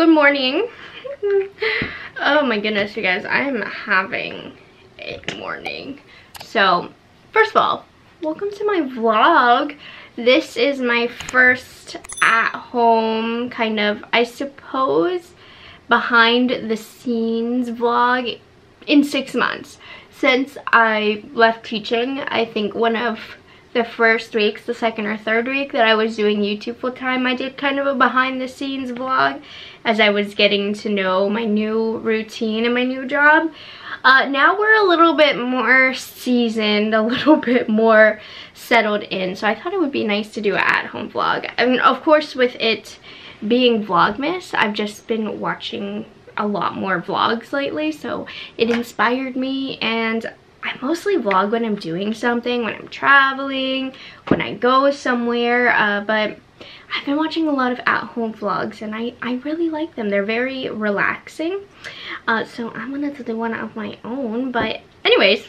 good morning. oh my goodness, you guys, I am having a morning. So, first of all, welcome to my vlog. This is my first at-home kind of, I suppose, behind the scenes vlog in six months. Since I left teaching, I think one of the first weeks, the second or third week that I was doing YouTube full time, I did kind of a behind the scenes vlog as I was getting to know my new routine and my new job. Uh, now we're a little bit more seasoned, a little bit more settled in, so I thought it would be nice to do an at-home vlog. I mean, of course, with it being Vlogmas, I've just been watching a lot more vlogs lately, so it inspired me, and I mostly vlog when I'm doing something, when I'm traveling, when I go somewhere, uh, but I've been watching a lot of at-home vlogs and I, I really like them. They're very relaxing. Uh, so I wanted to do one of my own, but anyways,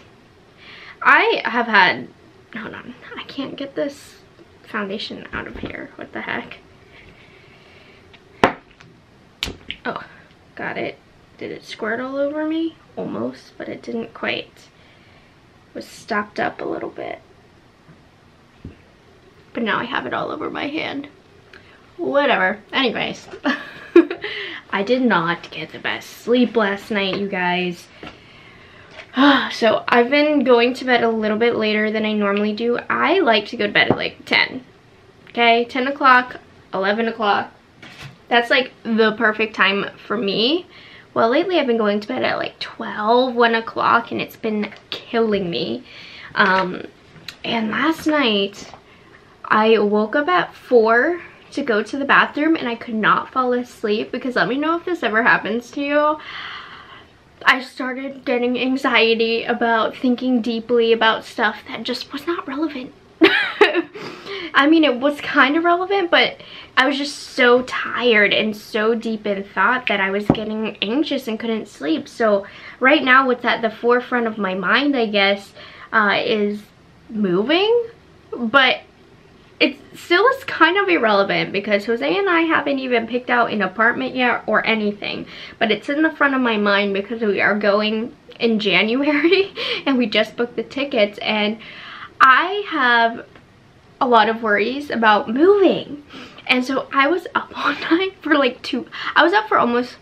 I have had, hold on, I can't get this foundation out of here. What the heck? Oh, got it. Did it squirt all over me? Almost, but it didn't quite was stopped up a little bit. But now I have it all over my hand. Whatever. Anyways. I did not get the best sleep last night, you guys. so I've been going to bed a little bit later than I normally do. I like to go to bed at like 10. Okay, 10 o'clock, 11 o'clock. That's like the perfect time for me. Well, lately I've been going to bed at like 12, 1 o'clock, and it's been killing me. Um, and last night, I woke up at 4 to go to the bathroom, and I could not fall asleep because let me know if this ever happens to you. I started getting anxiety about thinking deeply about stuff that just was not relevant. I mean, it was kind of relevant, but I was just so tired and so deep in thought that I was getting anxious and couldn't sleep. So right now what's at the forefront of my mind, I guess, uh, is moving. But it still is kind of irrelevant because Jose and I haven't even picked out an apartment yet or anything. But it's in the front of my mind because we are going in January and we just booked the tickets and I have a lot of worries about moving. And so I was up all night for like two, I was up for almost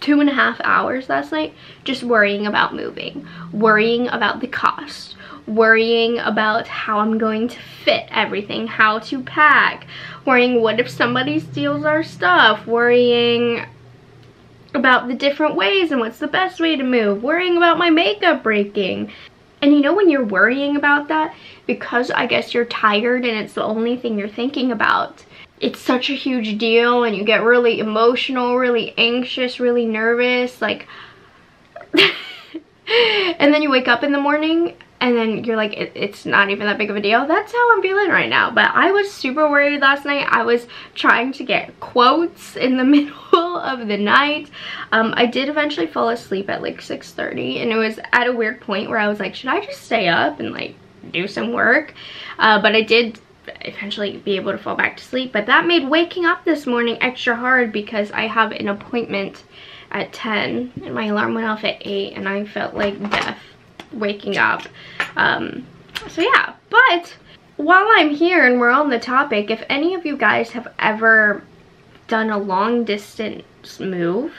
two and a half hours last night just worrying about moving, worrying about the cost, worrying about how I'm going to fit everything, how to pack, worrying what if somebody steals our stuff, worrying about the different ways and what's the best way to move, worrying about my makeup breaking. And you know when you're worrying about that, because I guess you're tired and it's the only thing you're thinking about, it's such a huge deal and you get really emotional, really anxious, really nervous, like... and then you wake up in the morning and then you're like it, it's not even that big of a deal. That's how i'm feeling right now. But i was super worried last night. I was trying to get quotes in the middle of the night. Um, i did eventually fall asleep at like 6 30 and it was at a weird point where i was like should i just stay up and like do some work? Uh, but i did eventually be able to fall back to sleep. But that made waking up this morning extra hard because i have an appointment at 10 and my alarm went off at 8 and i felt like death waking up. Um, so yeah, but while I'm here and we're on the topic, if any of you guys have ever done a long distance move,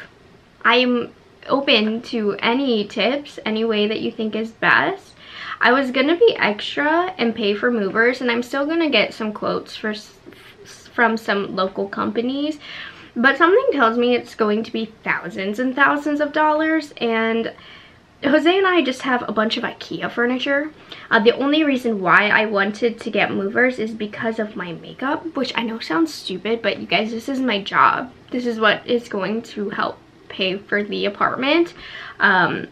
I'm open to any tips, any way that you think is best. I was gonna be extra and pay for movers and I'm still gonna get some quotes for from some local companies but something tells me it's going to be thousands and thousands of dollars and Jose and I just have a bunch of Ikea furniture. Uh, the only reason why I wanted to get movers is because of my makeup, which I know sounds stupid, but you guys, this is my job. This is what is going to help pay for the apartment. Um,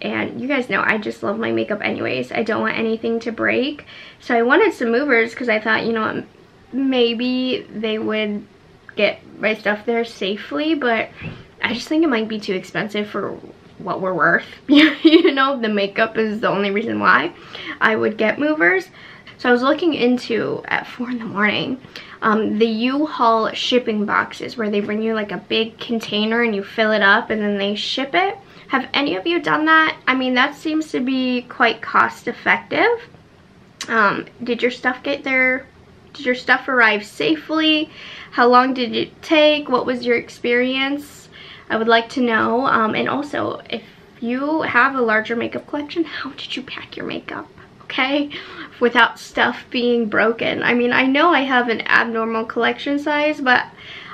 and you guys know I just love my makeup anyways. I don't want anything to break. So I wanted some movers because I thought, you know, maybe they would get my stuff there safely, but I just think it might be too expensive for what we're worth. you know, the makeup is the only reason why I would get movers. So I was looking into, at 4 in the morning, um, the U-Haul shipping boxes where they bring you like a big container and you fill it up and then they ship it. Have any of you done that? I mean, that seems to be quite cost effective. Um, did your stuff get there? Did your stuff arrive safely? How long did it take? What was your experience? I would like to know. Um, and also, if you have a larger makeup collection, how did you pack your makeup? Okay, without stuff being broken. I mean, I know I have an abnormal collection size, but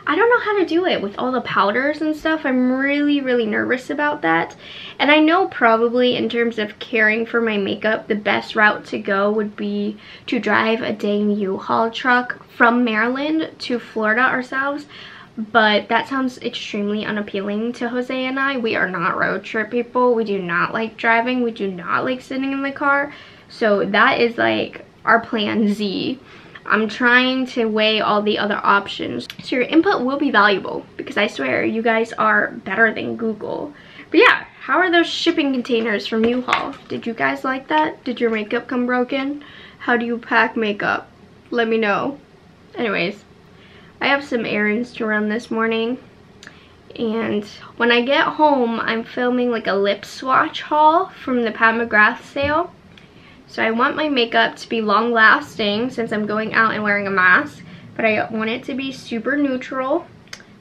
I don't know how to do it with all the powders and stuff. I'm really, really nervous about that. And I know probably in terms of caring for my makeup, the best route to go would be to drive a dang U-Haul truck from Maryland to Florida ourselves. But that sounds extremely unappealing to Jose and I. We are not road trip people. We do not like driving. We do not like sitting in the car. So that is like our plan Z. I'm trying to weigh all the other options. So your input will be valuable because I swear you guys are better than Google. But yeah, how are those shipping containers from U-Haul? Did you guys like that? Did your makeup come broken? How do you pack makeup? Let me know. Anyways, I have some errands to run this morning. And when I get home, I'm filming like a lip swatch haul from the Pat McGrath sale. So I want my makeup to be long lasting since I'm going out and wearing a mask. But I want it to be super neutral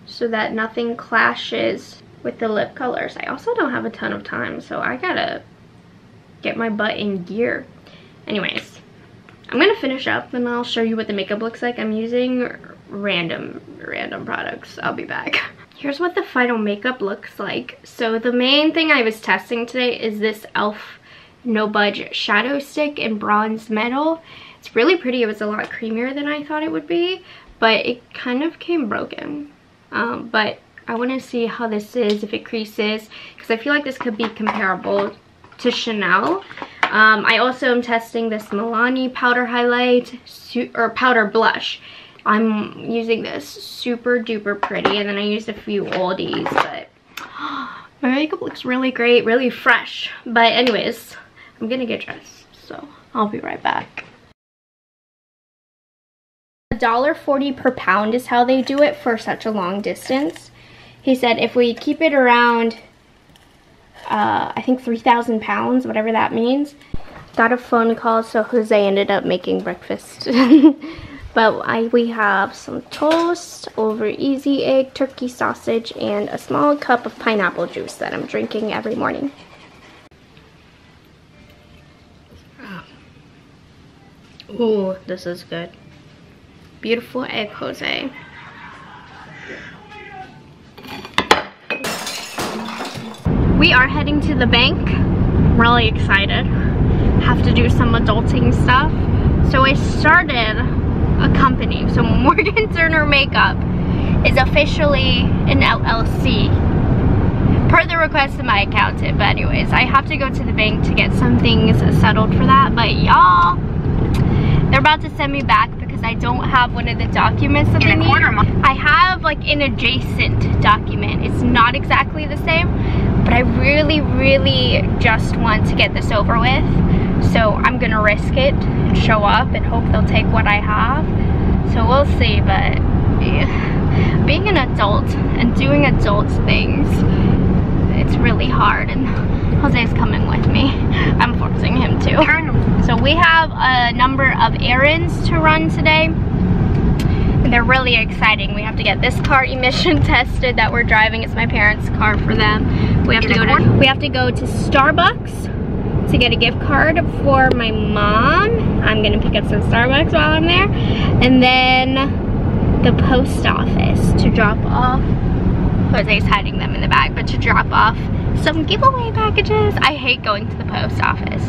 so that nothing clashes with the lip colors. I also don't have a ton of time, so I gotta get my butt in gear. Anyways, I'm gonna finish up and I'll show you what the makeup looks like. I'm using random, random products. I'll be back. Here's what the final makeup looks like. So the main thing I was testing today is this e.l.f. No Budge Shadow Stick in Bronze Metal. It's really pretty. It was a lot creamier than I thought it would be, but it kind of came broken. Um, but I want to see how this is, if it creases, because I feel like this could be comparable to Chanel. Um, I also am testing this Milani powder highlight, or powder blush. I'm using this super duper pretty, and then I used a few oldies, but my makeup looks really great, really fresh. But anyways, I'm gonna get dressed, so I'll be right back. $1.40 per pound is how they do it for such a long distance. He said if we keep it around, uh, I think 3,000 pounds, whatever that means. Got a phone call, so Jose ended up making breakfast. but I, we have some toast over easy egg, turkey sausage, and a small cup of pineapple juice that I'm drinking every morning. Ah. Ooh, this is good. Beautiful egg Jose. We are heading to the bank. Really excited. Have to do some adulting stuff. So I started a company. So Morgan Turner Makeup is officially an LLC per the request of my accountant. But anyways, I have to go to the bank to get some things settled for that. But y'all, they're about to send me back because I don't have one of the documents that they need. I have like an adjacent document. It's not exactly the same, but I really, really just want to get this over with. So I'm gonna risk it and show up and hope they'll take what I have. So we'll see, but yeah. being an adult and doing adult things, it's really hard and Jose's coming with me. I'm forcing him to. So we have a number of errands to run today. And they're really exciting. We have to get this car emission tested that we're driving. It's my parents' car for them. We have to go to we have to go to Starbucks to get a gift card for my mom. I'm gonna pick up some Starbucks while I'm there. And then the post office to drop off Jose's hiding them in the bag, but to drop off some giveaway packages. I hate going to the post office,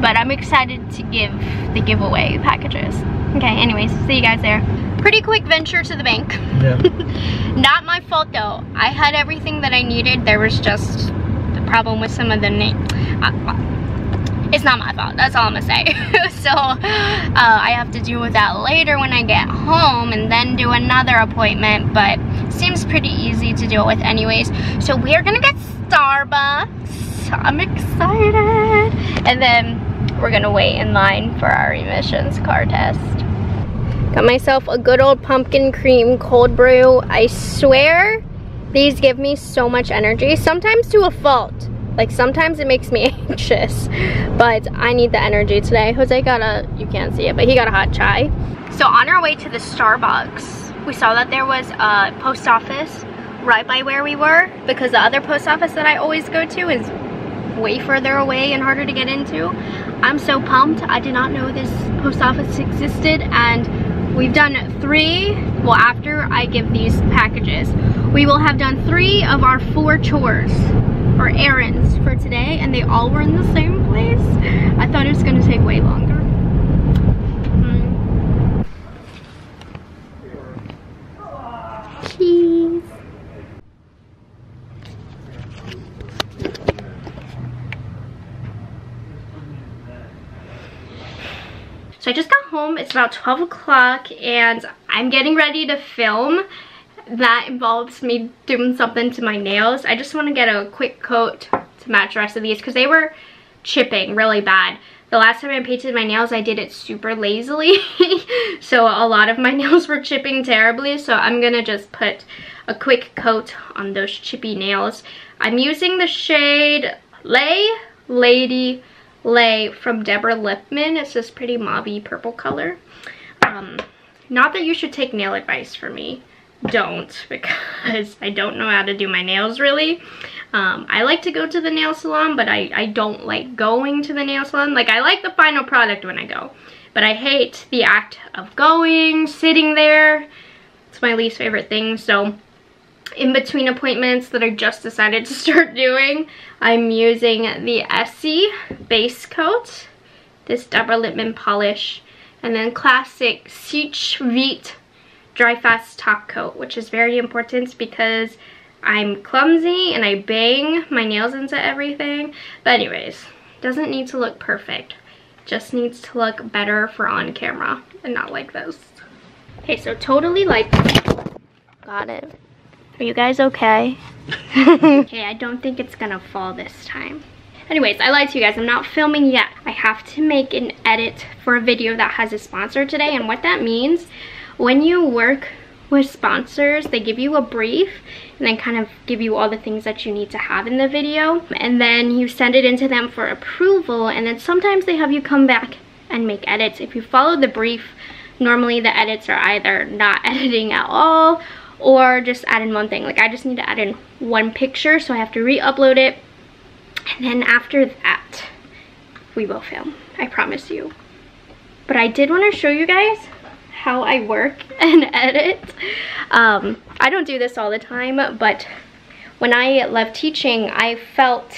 but I'm excited to give the giveaway packages. Okay, anyways, see you guys there. Pretty quick venture to the bank. Yeah. Not my fault though. I had everything that I needed. There was just the problem with some of the name. Uh, it's not my fault that's all i'm gonna say so uh, i have to deal with that later when i get home and then do another appointment but seems pretty easy to deal with anyways so we're gonna get starbucks i'm excited and then we're gonna wait in line for our emissions car test Got myself a good old pumpkin cream cold brew. I swear these give me so much energy, sometimes to a fault. Like sometimes it makes me anxious, but I need the energy today. Jose got a, you can't see it, but he got a hot chai. So on our way to the Starbucks, we saw that there was a post office right by where we were because the other post office that I always go to is way further away and harder to get into. I'm so pumped. I did not know this post office existed and we've done three, well after I give these packages, we will have done three of our four chores or errands for today and they all were in the same place. I thought it was gonna take way longer. So I just got home, it's about 12 o'clock and I'm getting ready to film. That involves me doing something to my nails. I just want to get a quick coat to match the rest of these because they were chipping really bad. The last time I painted my nails, I did it super lazily. so a lot of my nails were chipping terribly. So I'm going to just put a quick coat on those chippy nails. I'm using the shade Lay Lady Lay from Deborah Lippmann. It's this pretty mauvey purple color. Um, not that you should take nail advice from me. Don't, because I don't know how to do my nails really. Um, I like to go to the nail salon, but I, I don't like going to the nail salon. Like, I like the final product when I go. But I hate the act of going, sitting there. It's my least favorite thing, so in between appointments that I just decided to start doing, I'm using the Essie base coat, this Deborah Lippmann polish, and then classic Seche Vite dry fast top coat, which is very important because I'm clumsy and I bang my nails into everything. But anyways, doesn't need to look perfect. Just needs to look better for on camera and not like this. Okay, so totally like, got it. Are you guys okay? okay, I don't think it's gonna fall this time. Anyways, I lied to you guys. I'm not filming yet. I have to make an edit for a video that has a sponsor today. And what that means, when you work with sponsors, they give you a brief and then kind of give you all the things that you need to have in the video. And then you send it into them for approval. And then sometimes they have you come back and make edits. If you follow the brief, normally the edits are either not editing at all or just add in one thing. Like I just need to add in one picture, so I have to re-upload it. And then after that, we will film, I promise you. But I did want to show you guys how I work and edit. Um, I don't do this all the time, but when I left teaching, I felt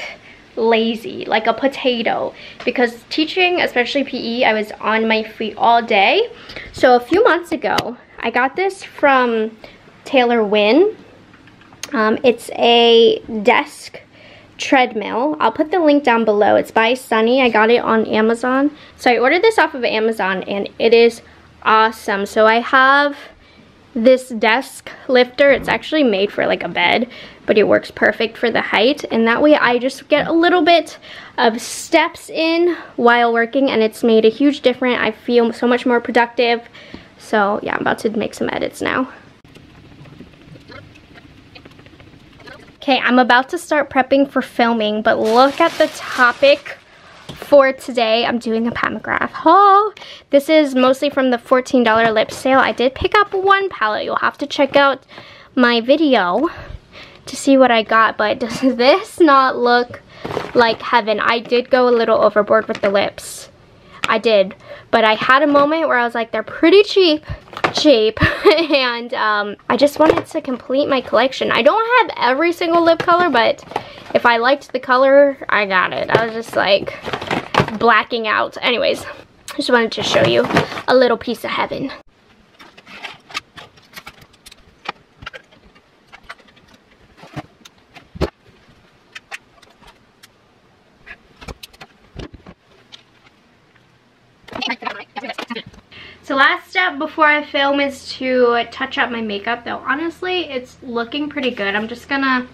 lazy, like a potato. Because teaching, especially PE, I was on my feet all day. So a few months ago, I got this from Taylor Wynn. Um, it's a desk treadmill. I'll put the link down below. It's by Sunny. I got it on Amazon. So I ordered this off of Amazon and it is awesome. So I have this desk lifter. It's actually made for like a bed, but it works perfect for the height. And that way I just get a little bit of steps in while working and it's made a huge difference. I feel so much more productive. So yeah, I'm about to make some edits now. Okay, I'm about to start prepping for filming, but look at the topic for today. I'm doing a Pat McGrath haul. This is mostly from the $14 lip sale. I did pick up one palette. You'll have to check out my video to see what I got, but does this not look like heaven? I did go a little overboard with the lips. I did, but I had a moment where I was like, they're pretty cheap cheap and um, I just wanted to complete my collection. I don't have every single lip color, but if I liked the color, I got it. I was just like blacking out. Anyways, I just wanted to show you a little piece of heaven. So last step before I film is to touch up my makeup though. Honestly, it's looking pretty good. I'm just gonna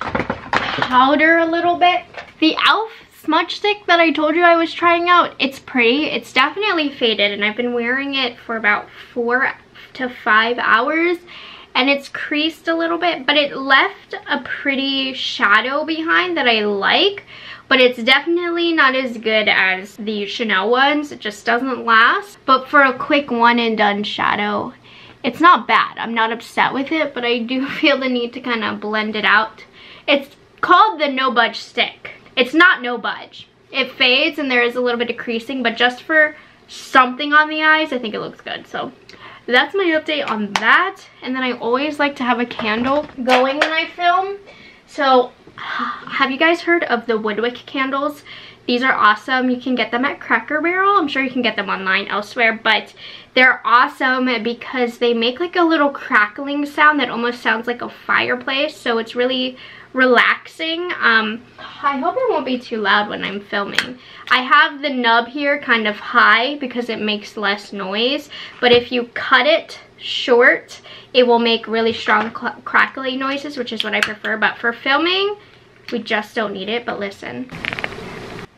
powder a little bit. The e.l.f. smudge stick that I told you I was trying out, it's pretty. It's definitely faded and I've been wearing it for about four to five hours and it's creased a little bit, but it left a pretty shadow behind that I like, but it's definitely not as good as the Chanel ones. It just doesn't last. But for a quick one and done shadow, it's not bad. I'm not upset with it, but I do feel the need to kind of blend it out. It's called the No Budge Stick. It's not No Budge. It fades and there is a little bit of creasing, but just for something on the eyes, I think it looks good. So that's my update on that. And then I always like to have a candle going when I film. So have you guys heard of the Woodwick candles? These are awesome. You can get them at Cracker Barrel. I'm sure you can get them online elsewhere, but they're awesome because they make like a little crackling sound that almost sounds like a fireplace. So it's really relaxing. Um, I hope it won't be too loud when I'm filming. I have the nub here kind of high because it makes less noise, but if you cut it short, it will make really strong crackly noises, which is what I prefer. But for filming, we just don't need it, but listen.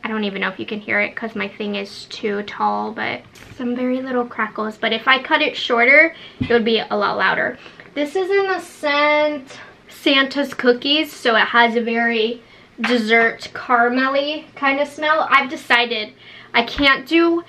I don't even know if you can hear it because my thing is too tall, but some very little crackles. But if I cut it shorter, it would be a lot louder. This is in the scent Santa's cookies, so it has a very dessert caramelly kind of smell. I've decided I can't do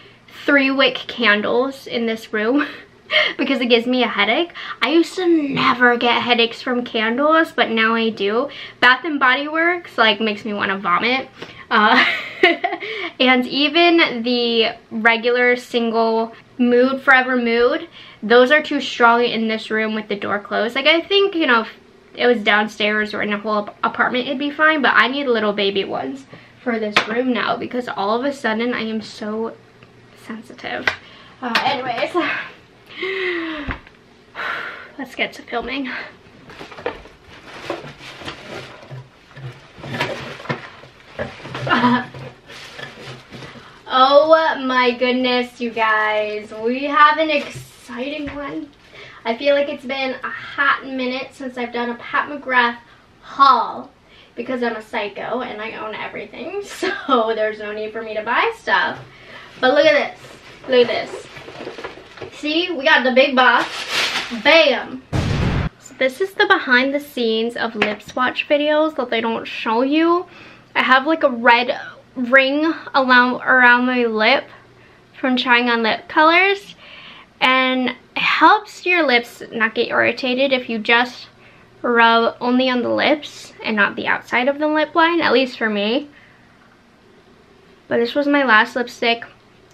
three wick candles in this room because it gives me a headache. I used to never get headaches from candles, but now I do. Bath and Body Works like makes me want to vomit. Uh, and even the regular single Mood Forever Mood, those are too strong in this room with the door closed. Like I think, you know, it was downstairs or in a whole apartment, it'd be fine. But I need little baby ones for this room now because all of a sudden I am so sensitive. Uh, anyways, let's get to filming. oh my goodness, you guys. We have an exciting one. I feel like it's been a hot minute since I've done a Pat McGrath haul because I'm a psycho and I own everything. So there's no need for me to buy stuff. But look at this. Look at this. See, we got the big box. Bam. So this is the behind the scenes of lip swatch videos that they don't show you. I have like a red ring around, around my lip from trying on lip colors. And it helps your lips not get irritated if you just rub only on the lips and not the outside of the lip line, at least for me. But this was my last lipstick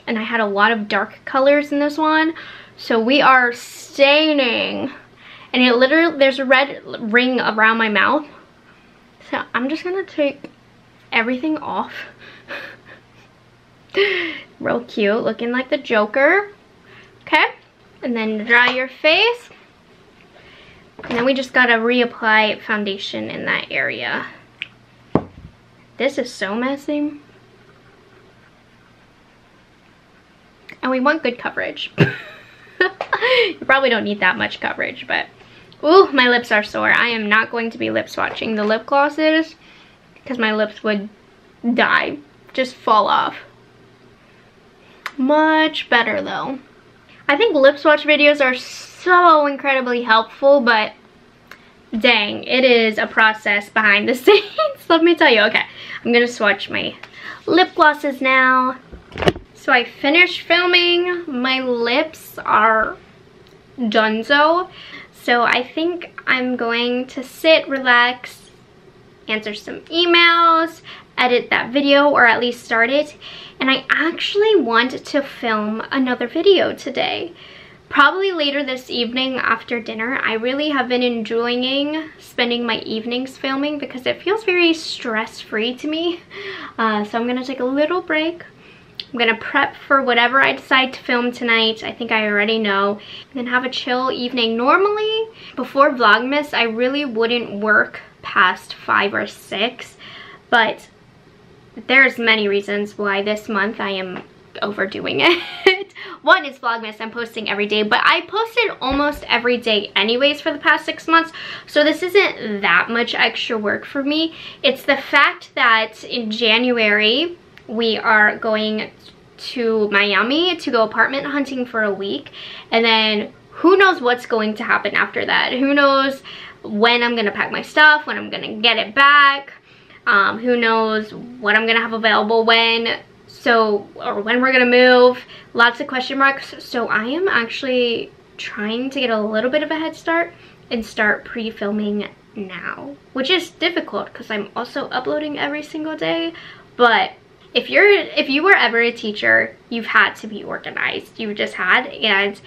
and I had a lot of dark colors in this one. So we are staining. And it literally, there's a red ring around my mouth. So I'm just gonna take everything off. Real cute, looking like the Joker. Okay, and then dry your face. And then we just gotta reapply foundation in that area. This is so messy. And we want good coverage. you probably don't need that much coverage, but ooh, my lips are sore. I am not going to be lip swatching the lip glosses because my lips would die, just fall off. Much better though. I think lip swatch videos are so incredibly helpful, but dang, it is a process behind the scenes. Let me tell you. Okay, I'm gonna swatch my lip glosses now. So I finished filming. My lips are donezo. So I think I'm going to sit, relax, answer some emails, edit that video or at least start it. And I actually want to film another video today. Probably later this evening after dinner. I really have been enjoying spending my evenings filming because it feels very stress-free to me. Uh, so I'm going to take a little break I'm gonna prep for whatever I decide to film tonight. I think I already know. And then have a chill evening. Normally, before Vlogmas, I really wouldn't work past five or six, but there's many reasons why this month I am overdoing it. One is Vlogmas, I'm posting every day, but I posted almost every day anyways for the past six months, so this isn't that much extra work for me. It's the fact that in January, we are going to Miami to go apartment hunting for a week. And then who knows what's going to happen after that. Who knows when I'm going to pack my stuff, when I'm going to get it back. Um, who knows what I'm going to have available when. So, or when we're going to move. Lots of question marks. So I am actually trying to get a little bit of a head start and start pre-filming now. Which is difficult because I'm also uploading every single day. But if you're if you were ever a teacher you've had to be organized you just had and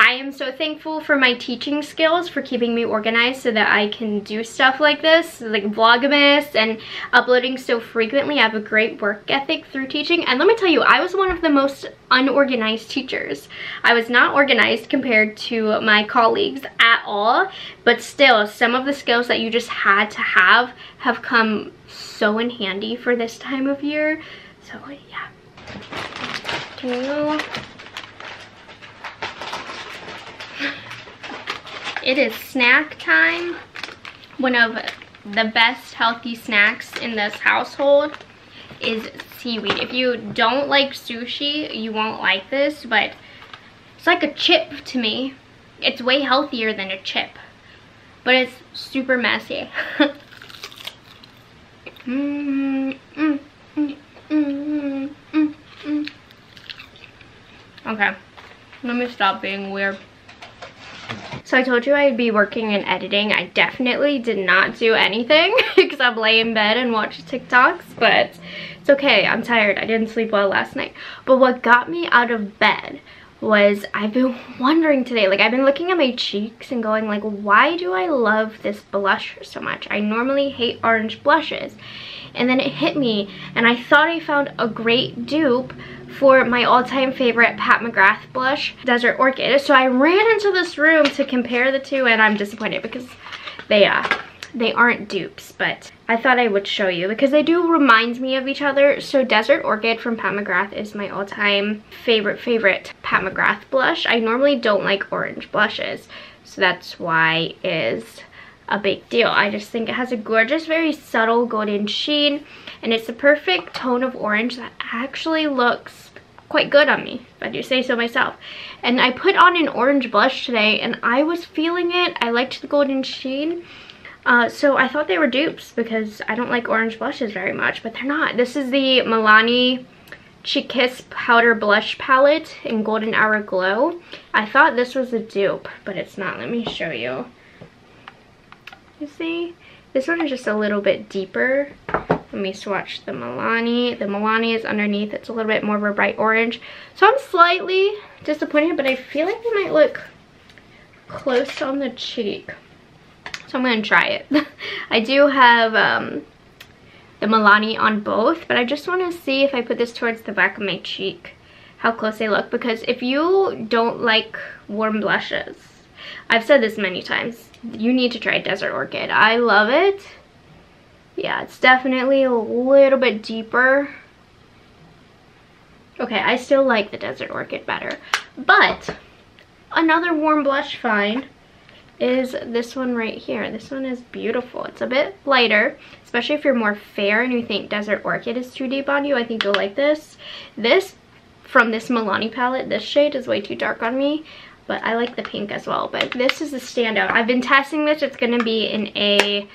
I am so thankful for my teaching skills for keeping me organized so that I can do stuff like this, like Vlogmas and uploading so frequently. I have a great work ethic through teaching. And let me tell you, I was one of the most unorganized teachers. I was not organized compared to my colleagues at all, but still, some of the skills that you just had to have have come in handy for this time of year. So yeah. It is snack time. One of the best healthy snacks in this household is seaweed. If you don't like sushi, you won't like this, but it's like a chip to me. It's way healthier than a chip, but it's super messy. mm, mm, mm, okay, let me stop being weird. So I told you I'd be working and editing. I definitely did not do anything except lay in bed and watch TikToks, but it's okay. I'm tired. I didn't sleep well last night. But what got me out of bed was I've been wondering today, like I've been looking at my cheeks and going like, why do I love this blush so much? I normally hate orange blushes. And then it hit me and I thought I found a great dupe for my all-time favorite Pat McGrath blush, Desert Orchid. So I ran into this room to compare the two and I'm disappointed because they, uh, they aren't dupes, but I thought I would show you because they do remind me of each other. So Desert Orchid from Pat McGrath is my all-time favorite, favorite Pat McGrath blush. I normally don't like orange blushes, so that's why is a big deal. I just think it has a gorgeous, very subtle golden sheen, and it's the perfect tone of orange that actually looks quite good on me, if I do say so myself. And I put on an orange blush today, and I was feeling it. I liked the golden sheen. Uh, so I thought they were dupes because I don't like orange blushes very much, but they're not. This is the Milani Cheek Kiss Powder Blush Palette in Golden Hour Glow. I thought this was a dupe, but it's not. Let me show you. You see? This one is just a little bit deeper. Let me swatch the Milani. The Milani is underneath. It's a little bit more of a bright orange. So I'm slightly disappointed, but I feel like they might look close on the cheek. So I'm going to try it. I do have um, the Milani on both, but I just want to see if I put this towards the back of my cheek, how close they look. Because if you don't like warm blushes, I've said this many times, you need to try Desert Orchid. I love it. Yeah, it's definitely a little bit deeper. Okay, I still like the Desert Orchid better. But, another warm blush find is this one right here. This one is beautiful. It's a bit lighter, especially if you're more fair and you think Desert Orchid is too deep on you. I think you'll like this. This, from this Milani palette, this shade is way too dark on me but I like the pink as well. But this is a standout. I've been testing this. It's going to be in a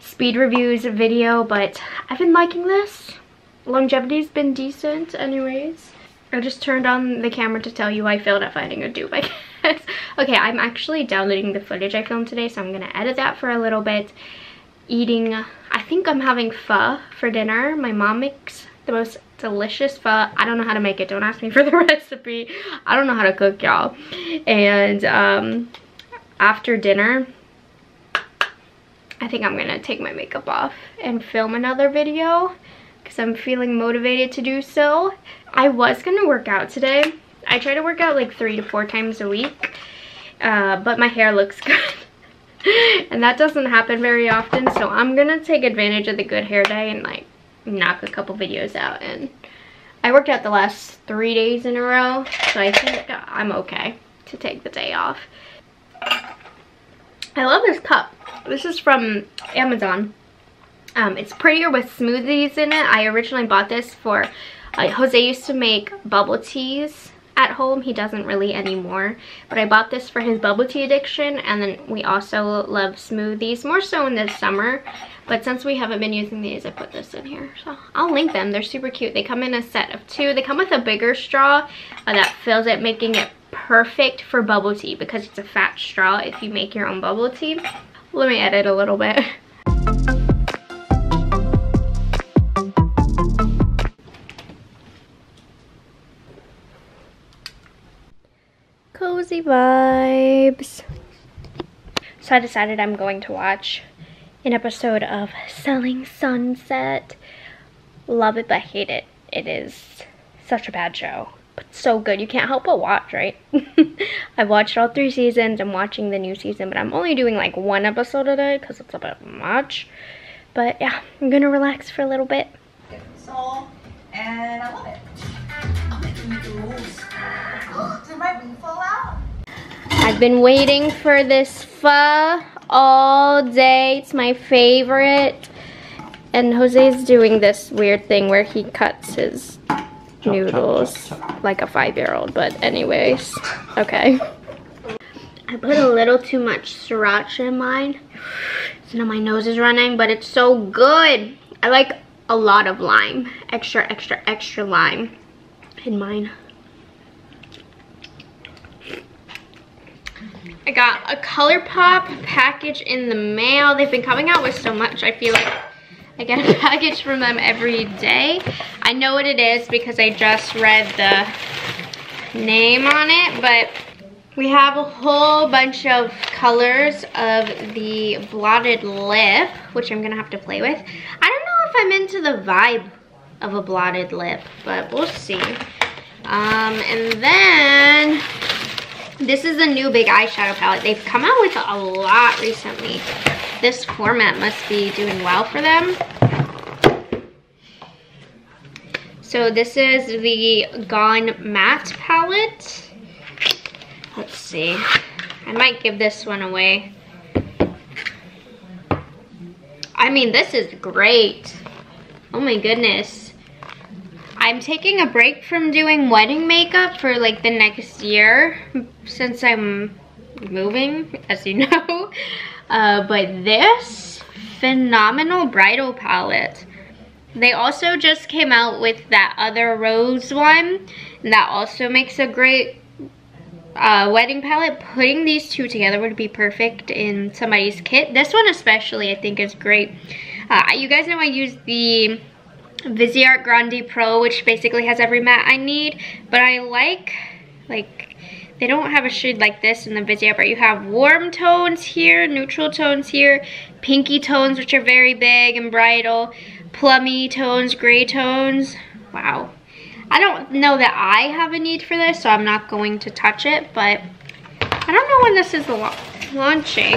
speed reviews video, but I've been liking this. Longevity's been decent anyways. I just turned on the camera to tell you I failed at finding a dupe, Guess. okay, I'm actually downloading the footage I filmed today, so I'm going to edit that for a little bit. Eating, I think I'm having pho for dinner. My mom makes the most delicious pho. I don't know how to make it. Don't ask me for the recipe. I don't know how to cook, y'all. And um, after dinner, I think I'm going to take my makeup off and film another video because I'm feeling motivated to do so. I was going to work out today. I try to work out like three to four times a week, uh, but my hair looks good. and that doesn't happen very often, so I'm going to take advantage of the good hair day and like knock a couple videos out and I worked out the last three days in a row so I think I'm okay to take the day off. I love this cup. This is from Amazon Um, it's prettier with smoothies in it. I originally bought this for, uh, Jose used to make bubble teas at home. He doesn't really anymore. But I bought this for his bubble tea addiction. And then we also love smoothies, more so in the summer. But since we haven't been using these, I put this in here. So I'll link them. They're super cute. They come in a set of two. They come with a bigger straw uh, that fills it, making it perfect for bubble tea because it's a fat straw if you make your own bubble tea. Let me edit a little bit. Cozy vibes. So I decided I'm going to watch an episode of Selling Sunset. Love it but hate it. It is such a bad show but so good. You can't help but watch, right? I've watched all three seasons. I'm watching the new season, but I'm only doing like one episode a day because it's a bit much. But yeah, I'm gonna relax for a little bit. So, and I love it. I've been waiting for this pho all day. It's my favorite. And Jose's doing this weird thing where he cuts his noodles like a five-year-old, but anyways, okay. I put a little too much sriracha in mine, so now my nose is running, but it's so good. I like a lot of lime, extra, extra, extra lime in mine. I got a ColourPop package in the mail. They've been coming out with so much, I feel like I get a package from them every day. I know what it is because I just read the name on it, but we have a whole bunch of colors of the blotted lip, which I'm gonna have to play with. I don't know if I'm into the vibe of a blotted lip, but we'll see. Um, and then this is a new big eyeshadow palette. They've come out with a lot recently. This format must be doing well for them. So this is the Gone Matte palette. Let's see. I might give this one away. I mean, this is great. Oh my goodness. I'm taking a break from doing wedding makeup for like the next year since I'm moving, as you know. Uh, but this phenomenal bridal palette. They also just came out with that other rose one. And that also makes a great uh, wedding palette. Putting these two together would be perfect in somebody's kit. This one especially I think is great. Uh, you guys know I use the Viseart Grande Pro, which basically has every matte I need. But I like, like, they don't have a shade like this in the Viseart, but you have warm tones here, neutral tones here, pinky tones, which are very big and bridal, plummy tones, gray tones. Wow. I don't know that I have a need for this, so I'm not going to touch it, but I don't know when this is launching.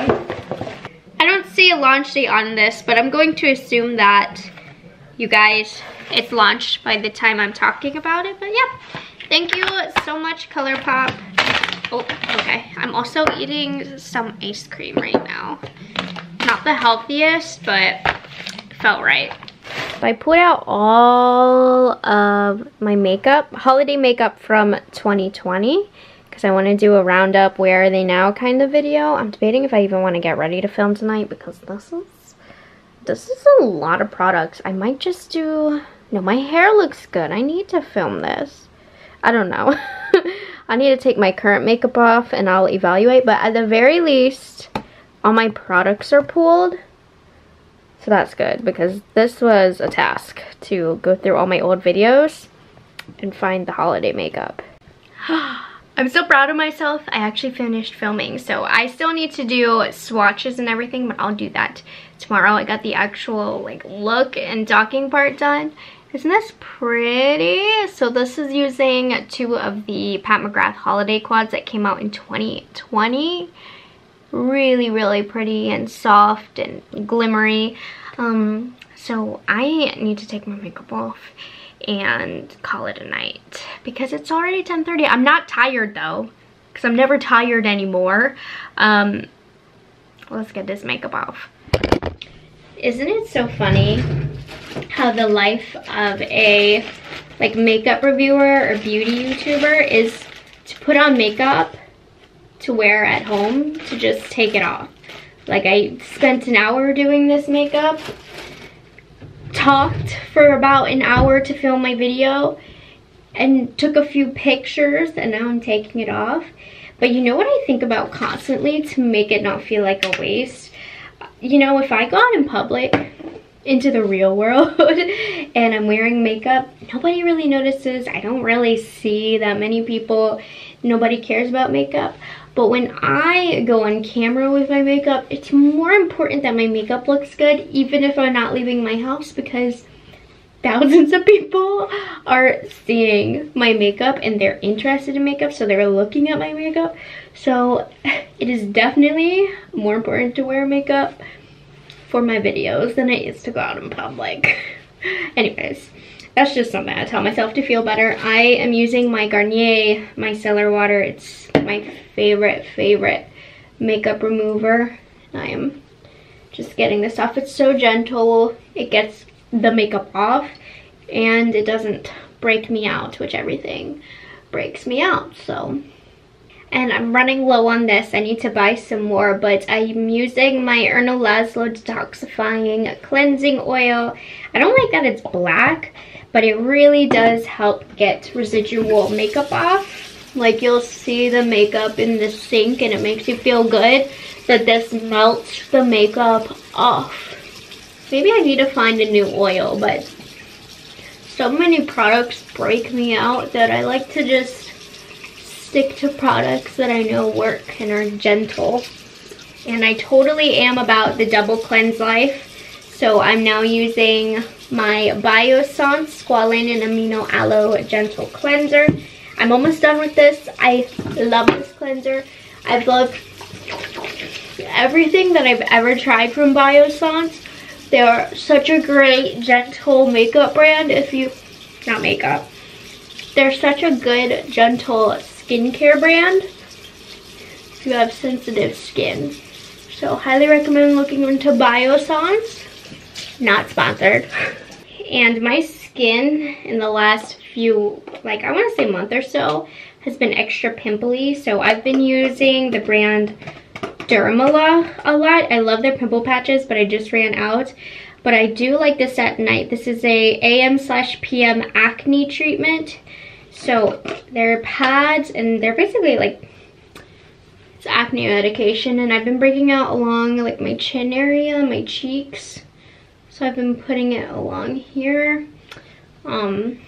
I don't see a launch date on this, but I'm going to assume that you guys, it's launched by the time I'm talking about it. But yeah, thank you so much, ColourPop. Oh, okay. I'm also eating some ice cream right now. Not the healthiest, but felt right. I put out all of my makeup, holiday makeup from 2020 because I want to do a roundup where are they now kind of video. I'm debating if I even want to get ready to film tonight because this is this is a lot of products. I might just do... No, my hair looks good. I need to film this. I don't know. I need to take my current makeup off and I'll evaluate. But at the very least, all my products are pulled. So that's good because this was a task to go through all my old videos and find the holiday makeup. I'm so proud of myself. I actually finished filming. So I still need to do swatches and everything, but I'll do that tomorrow. I got the actual like look and docking part done. Isn't this pretty? So this is using two of the Pat McGrath holiday quads that came out in 2020. Really, really pretty and soft and glimmery. Um, so I need to take my makeup off and call it a night because it's already 10.30. I'm not tired though because I'm never tired anymore. Um, let's get this makeup off. isn't it so funny how the life of a like makeup reviewer or beauty YouTuber is to put on makeup to wear at home to just take it off. Like I spent an hour doing this makeup, talked for about an hour to film my video, and took a few pictures and now I'm taking it off. But you know what I think about constantly to make it not feel like a waste? You know, if I go out in public into the real world and I'm wearing makeup, nobody really notices. I don't really see that many people. Nobody cares about makeup. But when I go on camera with my makeup, it's more important that my makeup looks good, even if I'm not leaving my house because thousands of people are seeing my makeup and they're interested in makeup so they're looking at my makeup so it is definitely more important to wear makeup for my videos than it is to go out in public anyways that's just something I tell myself to feel better. I am using my Garnier micellar water. It's my favorite, favorite makeup remover. I am just getting this off. It's so gentle. It gets the makeup off and it doesn't break me out, which everything breaks me out, so. And I'm running low on this. I need to buy some more, but I'm using my Erno Laszlo Detoxifying Cleansing Oil. I don't like that it's black, but it really does help get residual makeup off. Like you'll see the makeup in the sink and it makes you feel good, but this melts the makeup off. Maybe I need to find a new oil, but so many products break me out that I like to just stick to products that I know work and are gentle. And I totally am about the double cleanse life. So I'm now using my Biossance Squalane and Amino Aloe Gentle Cleanser. I'm almost done with this. I love this cleanser. I've loved everything that I've ever tried from Biossance. They're such a great, gentle makeup brand if you, not makeup, they're such a good, gentle skincare brand if you have sensitive skin. So highly recommend looking into Biossance. Not sponsored. And my skin in the last few, like I want to say month or so, has been extra pimply. So I've been using the brand Dermala a lot. I love their pimple patches, but I just ran out. But I do like this at night. This is a AM slash PM acne treatment. So they're pads and they're basically like, it's acne medication. And I've been breaking out along like my chin area, my cheeks. So I've been putting it along here. Um,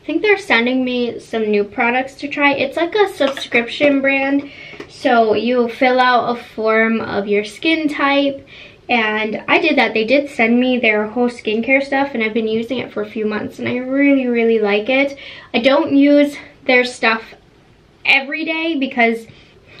I think they're sending me some new products to try. It's like a subscription brand. So you fill out a form of your skin type and I did that. They did send me their whole skincare stuff and I've been using it for a few months and I really, really like it. I don't use their stuff every day because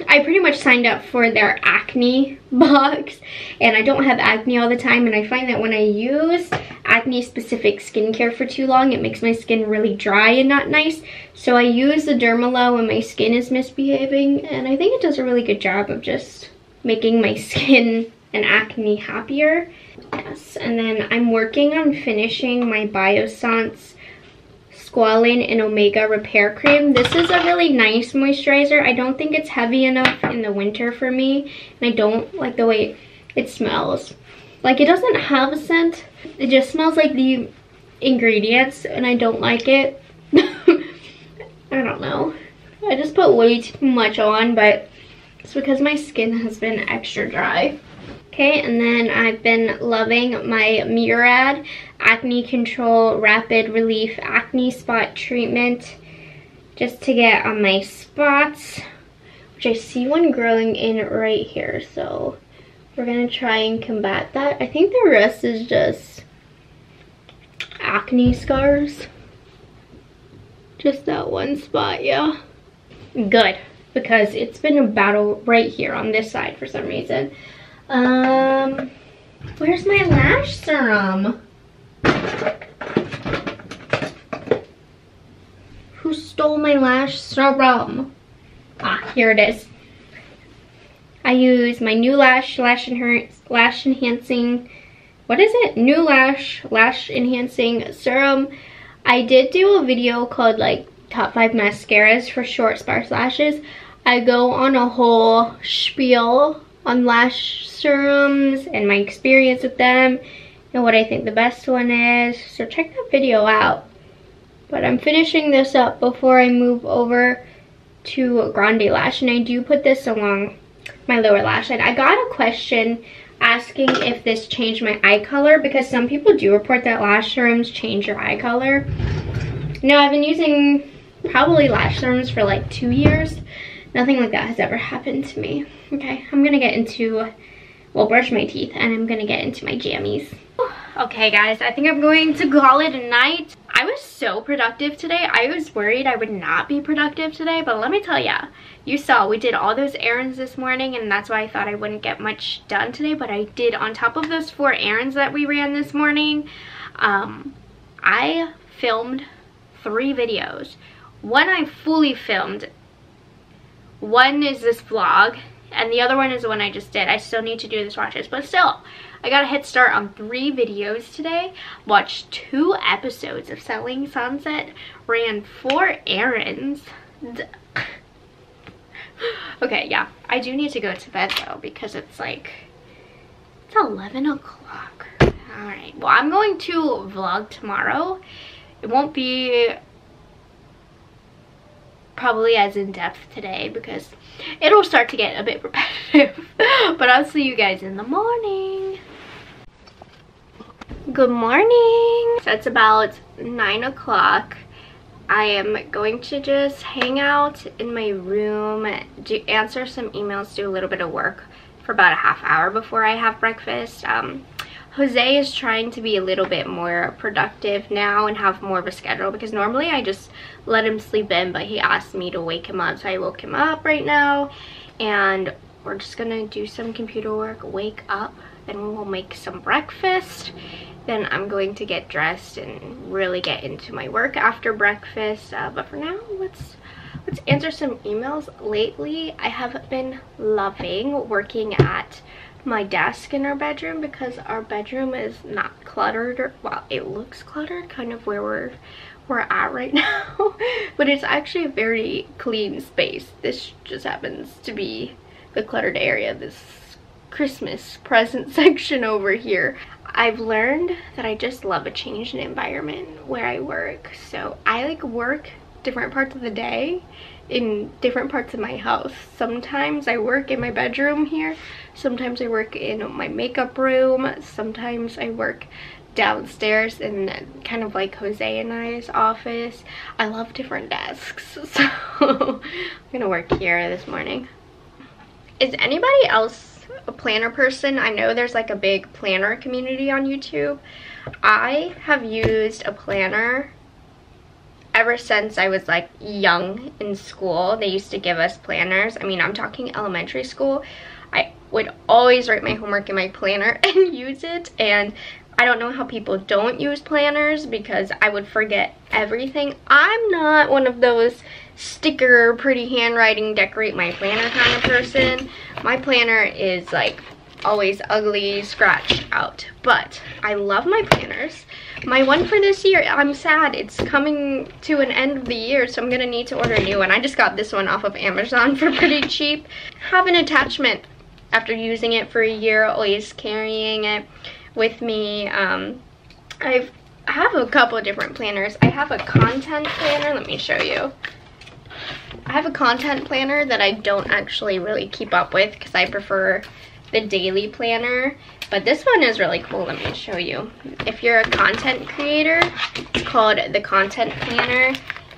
I pretty much signed up for their acne box and I don't have acne all the time and I find that when I use acne specific skincare for too long it makes my skin really dry and not nice. So I use the Dermala when my skin is misbehaving and I think it does a really good job of just making my skin and acne happier. Yes and then I'm working on finishing my Biossance Squalane and Omega Repair Cream. This is a really nice moisturizer. I don't think it's heavy enough in the winter for me. And I don't like the way it smells. Like it doesn't have a scent. It just smells like the ingredients and I don't like it. I don't know. I just put way too much on, but it's because my skin has been extra dry. Okay, and then I've been loving my Murad Acne Control Rapid Relief Acne Spot Treatment just to get on my spots, which I see one growing in right here. So we're gonna try and combat that. I think the rest is just acne scars. Just that one spot, yeah. Good, because it's been a battle right here on this side for some reason. Um, where's my lash serum? Who stole my lash serum? Ah, here it is. I use my Neulash lash enhance lash enhancing what is it? Neulash lash enhancing serum. I did do a video called like top five mascaras for short sparse lashes. I go on a whole spiel on lash serums and my experience with them and what I think the best one is. So check that video out. But I'm finishing this up before I move over to Grande Lash. And I do put this along my lower lash line. I got a question asking if this changed my eye color because some people do report that lash serums change your eye color. No, I've been using probably lash serums for like two years. Nothing like that has ever happened to me. Okay, I'm gonna get into, well, brush my teeth and I'm gonna get into my jammies. Okay guys, I think I'm going to call it a night. I was so productive today. I was worried I would not be productive today, but let me tell ya, you saw we did all those errands this morning and that's why I thought I wouldn't get much done today, but I did on top of those four errands that we ran this morning. Um, I filmed three videos. One I fully filmed. One is this vlog and the other one is the one I just did. I still need to do the swatches, but still, I got a head start on three videos today, watched two episodes of Selling Sunset, ran four errands. okay, yeah, I do need to go to bed though because it's like, it's 11 o'clock. Alright, well I'm going to vlog tomorrow. It won't be probably as in-depth today because it'll start to get a bit repetitive. but I'll see you guys in the morning. Good morning. So it's about 9 o'clock. I am going to just hang out in my room, do, answer some emails, do a little bit of work for about a half hour before I have breakfast. Um, Jose is trying to be a little bit more productive now and have more of a schedule because normally I just let him sleep in but he asked me to wake him up so I woke him up right now and we're just gonna do some computer work, wake up, and we'll make some breakfast then I'm going to get dressed and really get into my work after breakfast. Uh, but for now, let's let's answer some emails. Lately, I have been loving working at my desk in our bedroom because our bedroom is not cluttered. Or, well, it looks cluttered, kind of where we're we're at right now. but it's actually a very clean space. This just happens to be the cluttered area. This Christmas present section over here. I've learned that I just love a change in environment where I work. So I like work different parts of the day in different parts of my house. Sometimes I work in my bedroom here. Sometimes I work in my makeup room. Sometimes I work downstairs in kind of like Jose and I's office. I love different desks. So I'm gonna work here this morning. Is anybody else a planner person. I know there's like a big planner community on YouTube. I have used a planner ever since I was like young in school. They used to give us planners. I mean, I'm talking elementary school. I would always write my homework in my planner and use it. And I don't know how people don't use planners because I would forget everything. I'm not one of those sticker, pretty handwriting, decorate my planner kind of person. My planner is like always ugly, scratched out. But I love my planners. My one for this year, I'm sad. It's coming to an end of the year, so I'm gonna need to order a new one. I just got this one off of Amazon for pretty cheap. Have an attachment after using it for a year, always carrying it with me. Um, I've I have a couple of different planners. I have a content planner. Let me show you. I have a content planner that I don't actually really keep up with because I prefer the daily planner. But this one is really cool. Let me show you. If you're a content creator, it's called the Content Planner.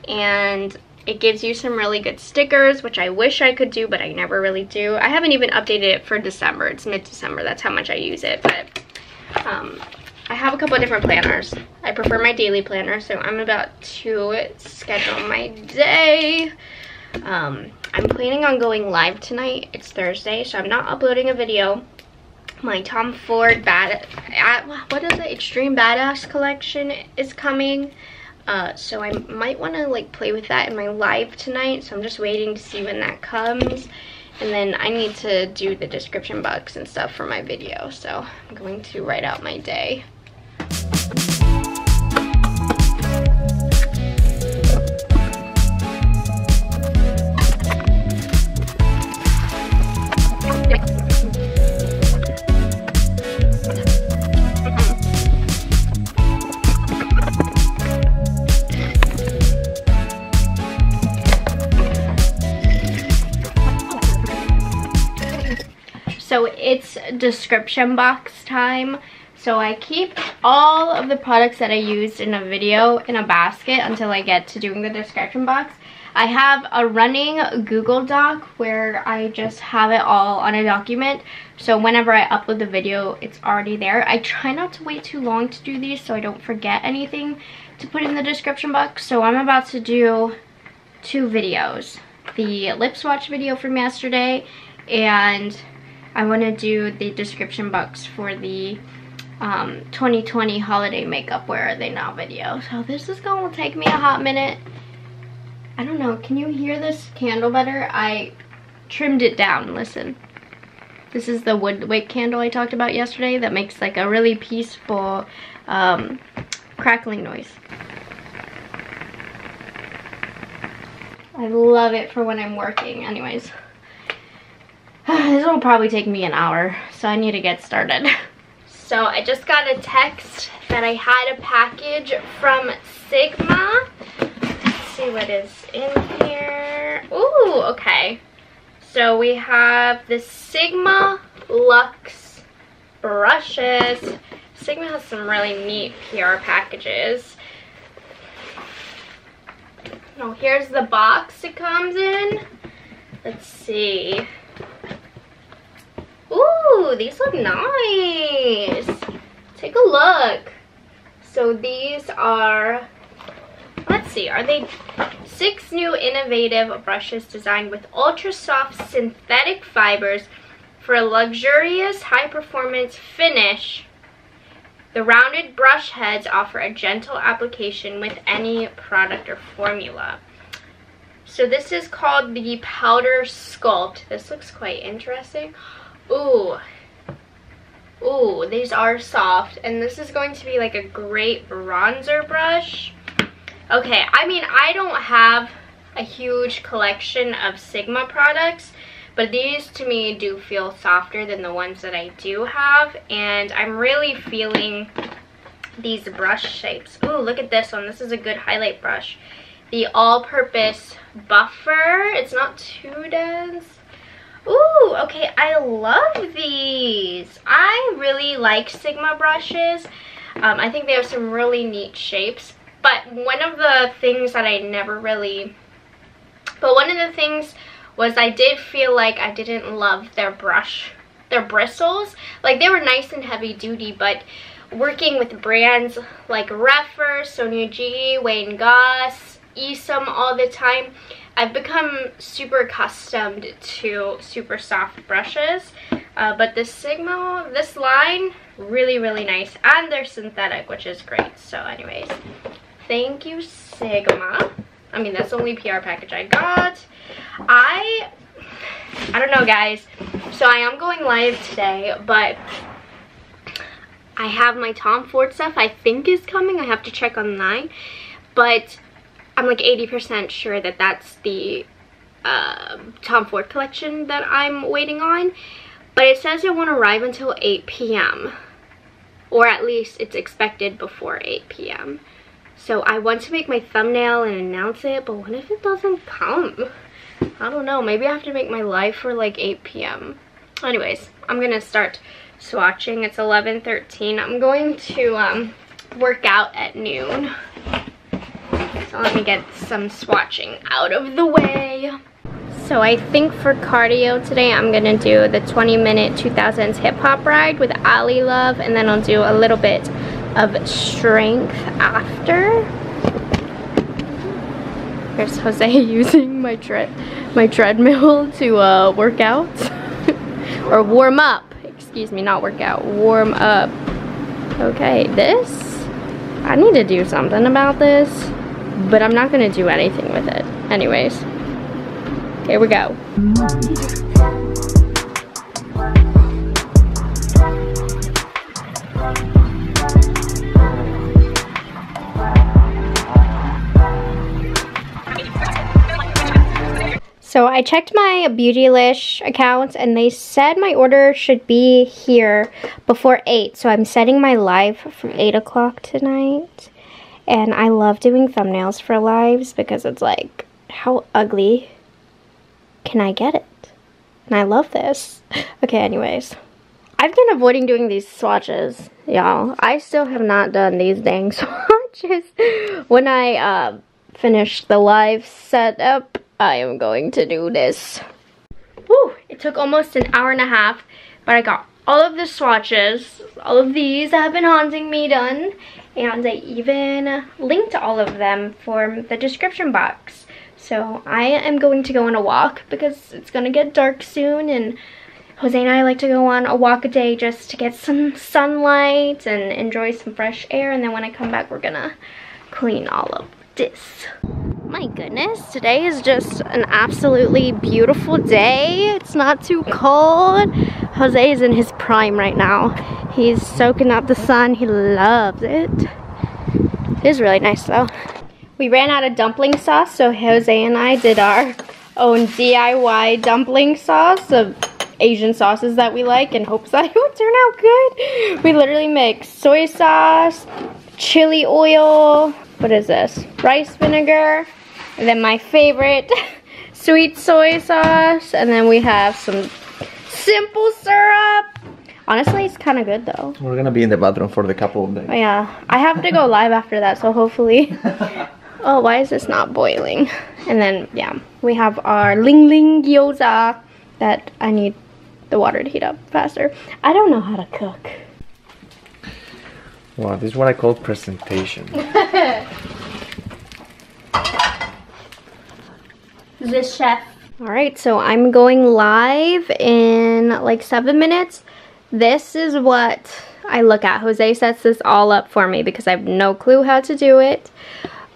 And it gives you some really good stickers, which I wish I could do, but I never really do. I haven't even updated it for December. It's mid-December. That's how much I use it. But um, I have a couple different planners. I prefer my daily planner, so I'm about to schedule my day. Um, I'm planning on going live tonight. It's Thursday, so I'm not uploading a video. My Tom Ford bad, uh, what is it? Extreme Badass collection is coming. Uh, so I might want to like play with that in my live tonight. So I'm just waiting to see when that comes. And then I need to do the description box and stuff for my video. So I'm going to write out my day. Description box time. So I keep all of the products that I used in a video in a basket until I get to doing the description box. I have a running Google Doc where I just have it all on a document. So whenever I upload the video, it's already there. I try not to wait too long to do these so I don't forget anything to put in the description box. So I'm about to do two videos. The lip swatch video from yesterday and I want to do the description box for the um, 2020 holiday makeup where are they now video. So this is going to take me a hot minute. I don't know, can you hear this candle better? I trimmed it down, listen. This is the WoodWick candle I talked about yesterday that makes like a really peaceful um, crackling noise. I love it for when I'm working anyways. this will probably take me an hour, so I need to get started. So I just got a text that I had a package from Sigma. Let's see what is in here. Ooh, okay. So we have the Sigma Luxe brushes. Sigma has some really neat PR packages. Oh, here's the box it comes in. Let's see. Ooh, these look nice. Take a look. So these are, let's see, are they six new innovative brushes designed with ultra soft synthetic fibers for a luxurious high performance finish. The rounded brush heads offer a gentle application with any product or formula. So this is called the Powder Sculpt. This looks quite interesting. Ooh. Ooh, these are soft. And this is going to be like a great bronzer brush. Okay, I mean, I don't have a huge collection of Sigma products. But these to me do feel softer than the ones that I do have. And I'm really feeling these brush shapes. Ooh, look at this one. This is a good highlight brush. The all-purpose buffer. It's not too dense. Ooh, okay, I love these. I really like Sigma brushes. Um, I think they have some really neat shapes. But one of the things that I never really... But one of the things was I did feel like I didn't love their brush, their bristles. Like, they were nice and heavy duty, but working with brands like Rephr, Sonia G, Wayne Goss, Esom all the time, I've become super accustomed to super soft brushes. Uh, but the Sigma, this line, really, really nice. And they're synthetic, which is great. So anyways, thank you, Sigma. I mean, that's the only PR package I got. I, I don't know, guys. So I am going live today, but I have my Tom Ford stuff I think is coming. I have to check online. But I'm like 80% sure that that's the uh, Tom Ford collection that I'm waiting on. But it says it won't arrive until 8 p.m. Or at least it's expected before 8 p.m. So I want to make my thumbnail and announce it, but what if it doesn't come? I don't know. Maybe I have to make my live for like 8 p.m. Anyways, I'm going to start swatching. It's 11.13. I'm going to um, work out at noon. So let me get some swatching out of the way. So I think for cardio today, I'm gonna do the 20 minute 2000s hip hop ride with Ally Love, and then I'll do a little bit of strength after. Here's Jose using my tread my treadmill to uh, work out or warm up. Excuse me, not work out, warm up. Okay, this I need to do something about this but I'm not gonna do anything with it. Anyways, here we go. So I checked my Beautylish accounts and they said my order should be here before 8. So I'm setting my live from 8 o'clock tonight. And I love doing thumbnails for lives because it's like, how ugly can I get it? And I love this. Okay, anyways. I've been avoiding doing these swatches, y'all. I still have not done these dang swatches. When I uh, finish the live setup, I am going to do this. Woo! It took almost an hour and a half, but I got all of the swatches, all of these have been haunting me done, and I even linked all of them for the description box. So I am going to go on a walk because it's going to get dark soon and Jose and I like to go on a walk a day just to get some sunlight and enjoy some fresh air. And then when I come back, we're gonna clean all of this. My goodness, today is just an absolutely beautiful day. It's not too cold. Jose is in his prime right now. He's soaking up the sun. He loves it. It is really nice though. We ran out of dumpling sauce, so Jose and I did our own DIY dumpling sauce of Asian sauces that we like in hopes that it would turn out good. We literally mix soy sauce, chili oil, what is this? Rice vinegar, and then my favorite, sweet soy sauce, and then we have some simple syrup. Honestly, it's kind of good though. We're gonna be in the bathroom for the couple of days. Oh, yeah, I have to go live after that, so hopefully. oh, why is this not boiling? And then, yeah, we have our Ling Ling gyoza that I need the water to heat up faster. I don't know how to cook. Wow, this is what I call presentation. this chef. All right, so I'm going live in like seven minutes. This is what I look at. Jose sets this all up for me because I have no clue how to do it.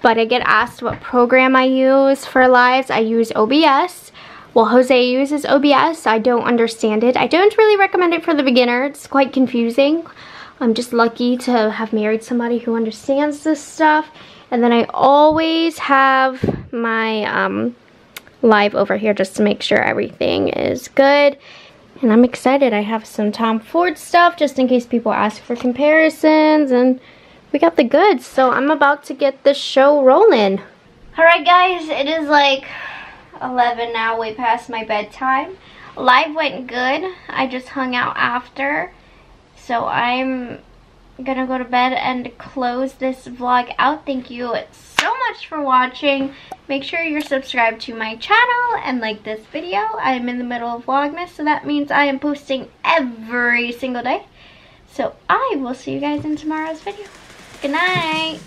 But I get asked what program I use for lives. I use OBS. Well, Jose uses OBS. I don't understand it. I don't really recommend it for the beginner. It's quite confusing. I'm just lucky to have married somebody who understands this stuff. And then I always have my um, live over here just to make sure everything is good. And I'm excited. I have some Tom Ford stuff just in case people ask for comparisons. And we got the goods. So I'm about to get the show rolling. Alright guys, it is like 11 now, way past my bedtime. Live went good. I just hung out after so I'm gonna go to bed and close this vlog out. Thank you so much for watching. Make sure you're subscribed to my channel and like this video. I'm in the middle of Vlogmas, so that means I am posting every single day. So I will see you guys in tomorrow's video. Good night.